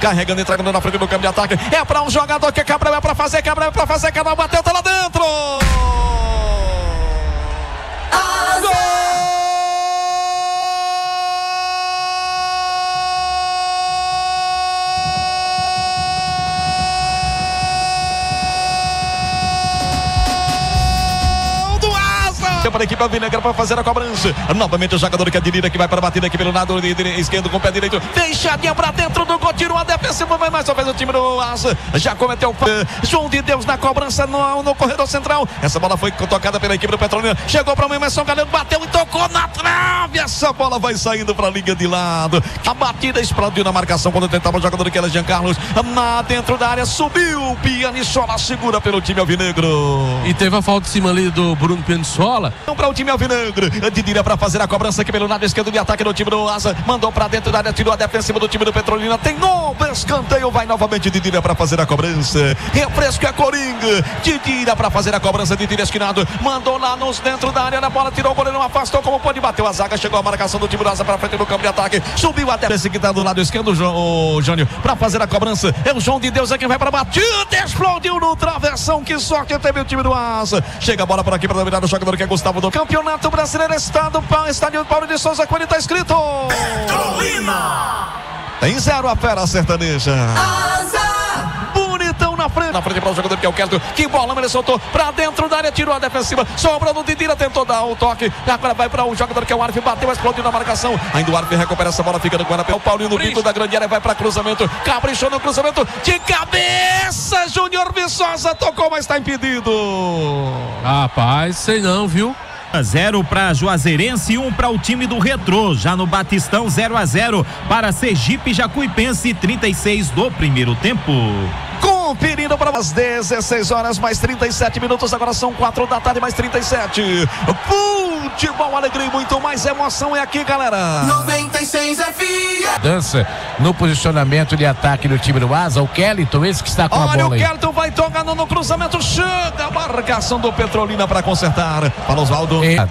Carregando, entregando na frente do campo de ataque. É para um jogador que Cabral é para fazer, Cabral é para fazer, Cabral bateu, tá lá dentro. Para a equipe alvinegra para fazer a cobrança. Novamente o jogador que é que vai para a batida aqui pelo lado esquerdo com o pé direito. Fechadinha para dentro do gol, tirou a defensiva, mas mais uma vez o time do Asa já cometeu João de Deus na cobrança no, no corredor central. Essa bola foi tocada pela equipe do Petrolina. Chegou para o Emerson Galeno, bateu e tocou na trave. Essa bola vai saindo para a linha de lado. A batida explodiu na marcação quando tentava o jogador que era Jean Carlos. Na dentro da área subiu. Pianichola segura pelo time alvinegro. E teve a falta em cima ali do Bruno Pianichola para o time alvinegro. Didira para fazer a cobrança aqui pelo lado esquerdo de ataque do time do Asa. Mandou para dentro da área, tirou a defensiva do time do Petrolina. Tem novo escanteio. Vai novamente Didira para fazer a cobrança. Refresco é Coringa. Didira para fazer a cobrança. Didira esquinado. Mandou lá nos dentro da área. Na bola tirou o goleiro. Afastou como pode. Bateu a zaga. Chegou a marcação do time do Asa para frente do campo de ataque. Subiu até esse que está do lado esquerdo. O Jânio para fazer a cobrança. É o João de Deus. É quem vai para batida. Explodiu no travessão. Que sorte teve o time do Asa. Chega a bola por aqui para dominar o jogador que é Gustavo do Campeonato Brasileiro Estado, Estádio Paulo de Souza, quando está escrito. Petrolina! Tem zero a fera sertaneja. Asa! Bonitão na frente. Na frente para o jogador que é o Kelto. Que bola, ele soltou para dentro da área, tirou a defensiva. Sobra no Didira, tentou dar o toque. Agora vai para o jogador que é o Arf, bateu, explodiu na marcação. Ainda o Arf recupera essa bola, fica no Guarapé. O Paulinho no bico da grande área, vai para cruzamento. Caprichou no cruzamento. De cabeça, Júnior Viçosa tocou, mas está impedido. Rapaz, sei não, viu? 0 para Juazeirense e 1 um para o time do Retrô. Já no Batistão 0 a 0 para Sergipe Jacuipense 36 do primeiro tempo. Conferindo para as 16 horas mais 37 minutos. Agora são 4 da tarde mais 37. Futebol, alegria e muito mais emoção é aqui, galera. 96 FM. Dança no posicionamento de ataque do time do Asa. O Kellyton, esse que está com Olha, a bola. Olha, o Kellyton vai tocando no cruzamento. Chega a marcação do Petrolina para consertar. Para Oswaldo. É.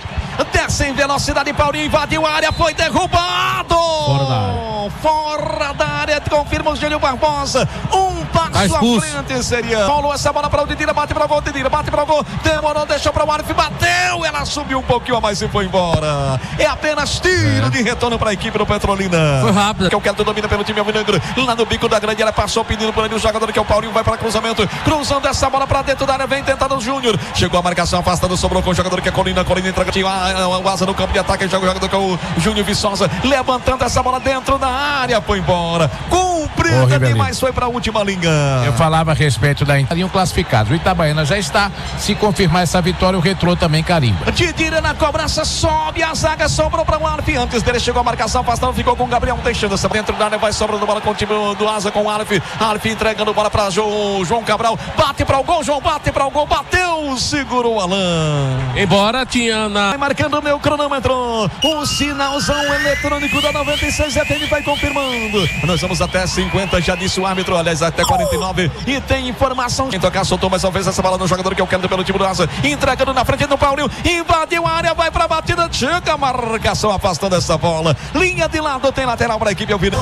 Desce em velocidade, Paulinho invadiu a área, foi derrubado. Fora da área. Fora da área, confirma o Júlio Barbosa. Um passo à frente seria. Paulo, essa bola para o Didira, bate para o gol, Didira, bate para o gol. Demorou, deixou para o Arif, bateu. Ela subiu um pouquinho a mais e foi embora. É apenas tiro é. de retorno para a equipe do Petrolina. Foi rápido. Que é o Kelto domina pelo time alvinegro. Lá no bico da grande área, passou pedindo por ali o jogador que é o Paulinho, vai para cruzamento. Cruzando essa bola para dentro da área, vem tentando o Júnior. Chegou a marcação afastada, sobrou com o jogador que é Colina. Colina entrega o asa no campo de ataque. Joga o jogador que é o Júnior Viçosa. Levantando essa bola dentro da área, foi embora. Cumprida demais, foi para a última linha. Eu falava a respeito da estariam classificados. O Itabaiana já está. Se confirmar essa vitória, o Retrô também carimba. Didira na cobrança, sobe a zaga, sobrou para o Alf. Antes dele chegou a marcação, afastando, ficou com o Gabriel deixando essa dentro da área, vai sobrando bola com o time do Asa com o Alf. Alf entregando bola para o João Cabral. Bate para o gol, João bate para o gol, bateu, segurou o Alain. Embora tinha na. Vai marcando o meu cronômetro. O sinalzão eletrônico da 96 FM vai confirmando. Nós vamos até 50, já disse o árbitro, aliás, até 49. E tem informação. Quem tocar soltou mais uma vez essa bola no jogador que eu quero pelo time do Asa. Entregando na frente do Paulinho. Invadiu a área, vai pra batida. Chega a marcação afastando essa bola. Linha de lado, tem lateral para a equipe Alvina.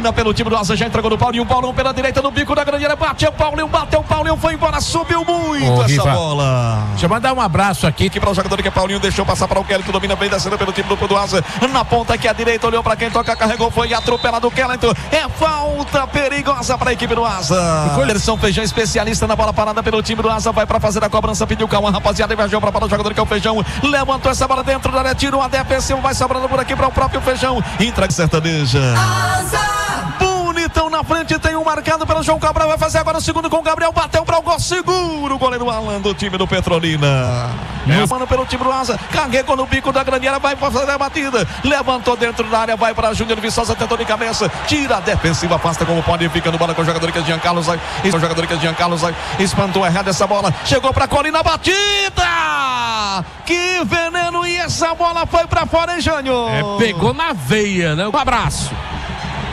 Colina pelo time do Asa, já entregou no Paulinho. Paulinho pela direita no bico da grande área. Bateu o Paulinho, bateu o Paulinho, foi embora, subiu muito essa Riva. bola. Deixa eu mandar um abraço aqui. Aqui para o jogador que é Paulinho, deixou passar para o Kelly, que domina bem descendo pelo time do, do Asa. Na ponta aqui à direita, olhou para quem toca, carregou, foi atropelado o Kellington. É falta perigosa para a equipe do Asa. Anderson Feijão, especialista na bola parada pelo time do Asa, vai para fazer a cobrança, pediu calma, rapaziada, viajou para o jogador que é o Feijão. Levantou essa bola dentro da área, tirou a defensiva, vai sobrando por aqui para o próprio Feijão. Entrega sertaneja. Asa! Bonitão na frente, tem um marcado pelo João Cabral. Vai fazer agora o segundo com o Gabriel. Bateu para o gol seguro. O goleiro Alan do time do Petrolina. É. Mano pelo time do Asa. Carregou no bico da grande área. Vai fazer a batida. Levantou dentro da área. Vai para Júnior Viçosa. Tentou de cabeça. Tira a defensiva. Afasta como pode. Fica no bola com o jogador que é Jean Carlos. O jogador que é Jean Carlos. Espantou errado essa bola. Chegou para Colina. Batida. Que veneno. E essa bola foi para fora, hein, Jânio? É, pegou na veia, né? Um abraço.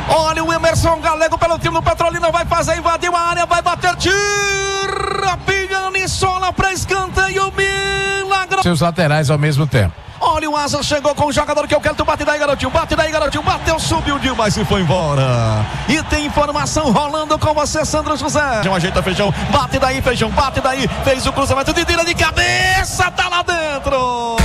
Olha o Emerson Galego pelo time do Petrolina. Vai fazer, invadiu a área, vai bater. Tira, Pignani Sola para escanteio, milagre. Seus laterais ao mesmo tempo. Olha o Asa, chegou com o jogador que eu quero. Tu bate daí, garotinho. Bate daí, garotinho. Bateu, subiu demais e foi embora. E tem informação rolando com você, Sandro José. Feijão ajeita feijão. Bate daí, feijão. Bate daí. Fez o cruzamento de tira de cabeça. Tá lá dentro.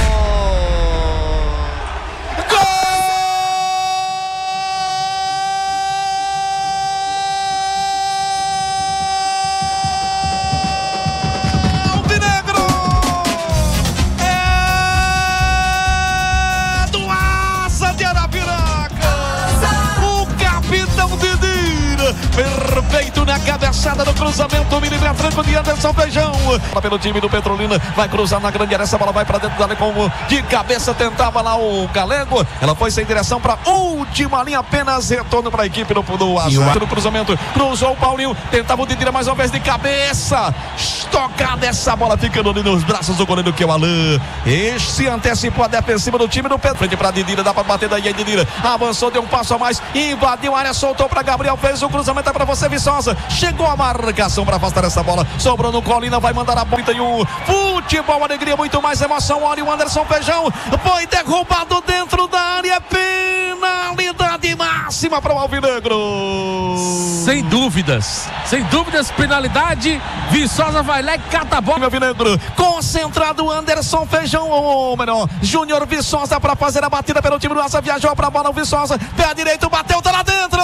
Cabeçada do cruzamento milimétrico de Anderson Feijão. Pelo time do Petrolina, vai cruzar na grande área. Essa bola vai para dentro da área como de cabeça tentava lá o Galego. Ela foi sem direção para última linha, apenas retorno para a equipe do, do Asa. No cruzamento, cruzou o Paulinho, tentava o Didira mais uma vez de cabeça. Estocada essa bola ficando ali nos braços do goleiro que é o Alain. Este antecipou a defensiva do time do Petro. Frente para Didira, dá para bater daí a Didira. Avançou, deu um passo a mais, invadiu a área, soltou para Gabriel, fez o cruzamento é para você, Viçosa. Chegou a marcação para afastar essa bola. Sobrou no Colina, vai mandar a ponta e o futebol, alegria, muito mais emoção. Olha o Anderson Feijão. Foi derrubado dentro da área. Penalidade máxima para o Alvinegro. Sem dúvidas. Sem dúvidas, penalidade. Viçosa vai lá e cata a bola. Alvinegro. Concentrado Anderson Feijão. Ou melhor, Júnior Viçosa para fazer a batida pelo time do Asa. Viajou para a bola o Viçosa. Pé direito, bateu, tá lá dentro.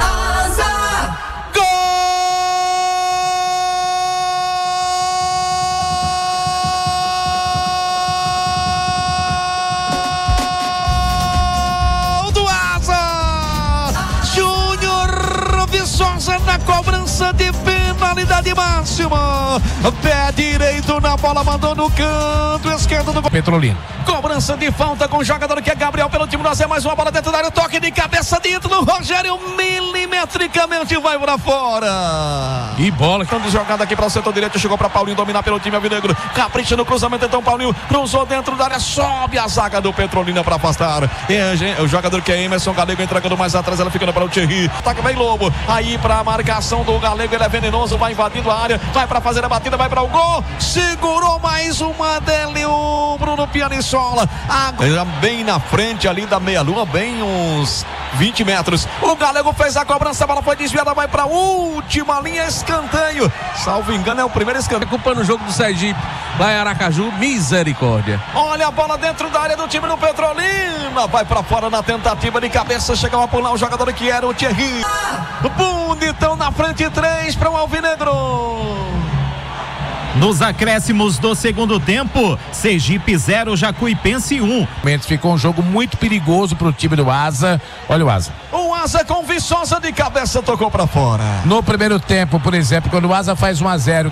na de penalidade máxima. Pé direito na bola, mandou no canto esquerdo do Petrolino. Cobrança de falta com o jogador que é Gabriel pelo time do Zé. Mais uma bola dentro da área. Toque de cabeça dentro do Rogério. Milimetricamente vai para fora. E bola. Estando jogada aqui para o setor direito. Chegou para Paulinho dominar pelo time Alvinegro. Capricha no cruzamento. Então Paulinho cruzou dentro da área. Sobe a zaga do Petrolina para afastar. E o jogador que é Emerson Galego entregando mais atrás. Ela ficando para o Thierry. Ataca bem Lobo. Aí para a marcação do Galego. Ele é venenoso. Vai invadindo a área. Vai para fazer a batida. Vai para o gol. Segurou mais uma dele. O Bruno Pianissola. Agora bem na frente ali da meia-lua. Bem uns 20 metros. O Galego fez a cobrança. A bola foi desviada. Vai para a última linha. Escanteio. Salvo engano, é o primeiro escanteio. Culpando o jogo do Sergipe. Vai Aracaju. Misericórdia. Olha a bola dentro da área do time do Petrolina. Vai para fora na tentativa de cabeça. Chegava a pular o jogador que era o Thierry. Bonitão na frente. Três para o Alvinegro. Nos acréscimos do segundo tempo, Sergipe 0, Jacuipense 1. Um. Ficou um jogo muito perigoso para o time do Asa. Olha o Asa. O Asa com Viçosa de cabeça tocou para fora. No primeiro tempo, por exemplo, quando o Asa faz 1 a 0